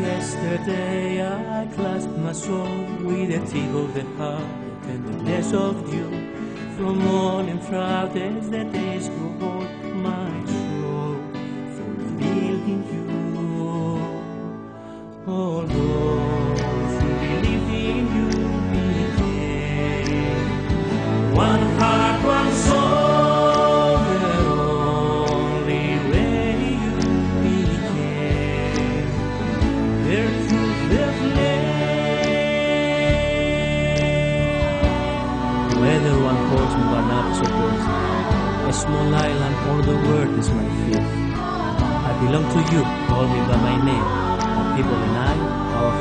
Yesterday I clasped my soul with the tip of the heart, and the tenderness of you. From morning throughout as the days grow old, my soul in you. One a small island the world is my field. I belong to you, call me by my name. My people and I, our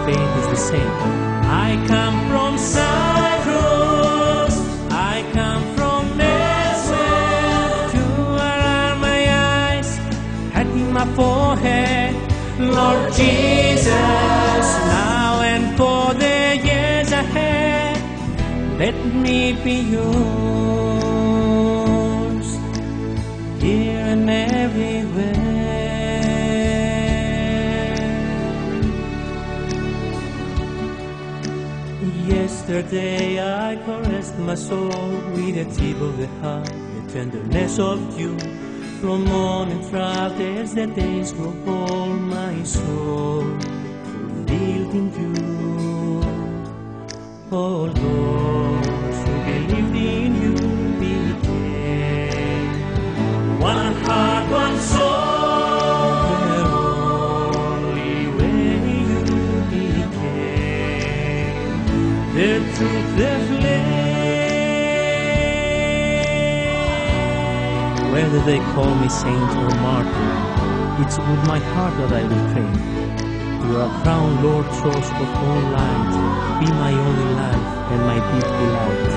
is the same. I come from Cyprus. I come from Nazareth. Where are my eyes? My forehead. Lord Jesus, now and for the years ahead, let me be yours here and everywhere. Yesterday I caressed my soul with the tip of the heart, the tenderness of you. From morning as the days grow old, my soul fulfilled in you. Oh Lord, Whether they call me saint or martyr, it's with my heart that I will pray. You are crowned Lord, source of all light. Be my only life and my deep delight.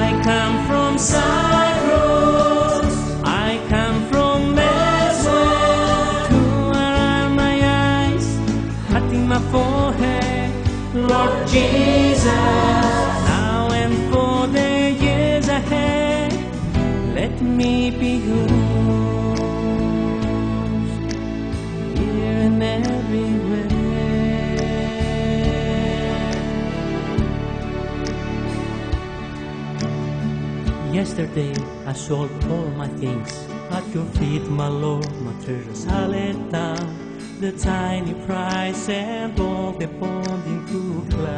I come from Cyprus. I come from Meswell. Where are my eyes? In my forehead. Lord Jesus. Me be yours. Here and everywhere. Yesterday I sold all my things at your feet, my Lord, my treasures I laid down. The tiny price and all the bonding to gladly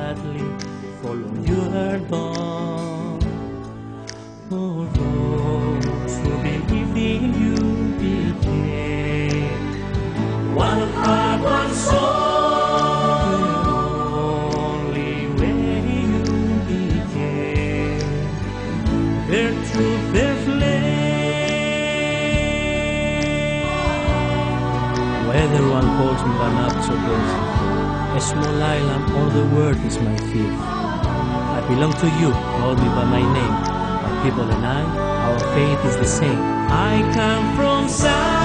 Whether one calls me Barnabas or Joseph, a small island or the world is my field. I belong to you, call me by my name. My people and I, our faith is the same. I come from Cyprus.